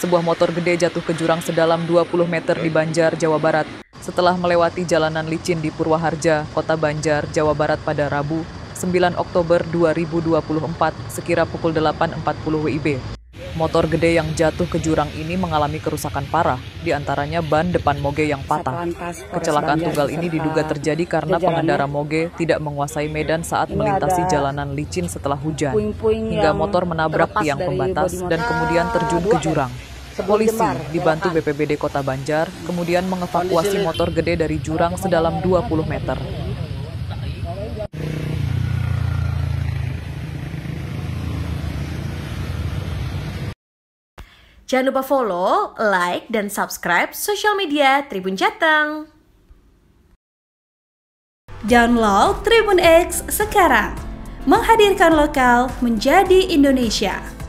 sebuah motor gede jatuh ke jurang sedalam 20 meter di Banjar, Jawa Barat setelah melewati jalanan licin di Purwaharja, Kota Banjar, Jawa Barat pada Rabu, 9 Oktober 2024 sekira pukul 8.40 WIB. Motor gede yang jatuh ke jurang ini mengalami kerusakan parah, di antaranya ban depan moge yang patah. Kecelakaan tunggal ini diduga terjadi karena pengendara moge tidak menguasai medan saat melintasi jalanan licin setelah hujan, hingga motor menabrak tiang pembatas dan kemudian terjun ke jurang. Polisi dibantu BPBD Kota Banjar kemudian mengevakuasi motor gede dari jurang sedalam 20 meter. Jangan lupa follow, like, dan subscribe sosial media Tribun Jateng. Download Tribun X sekarang. Menghadirkan lokal menjadi Indonesia.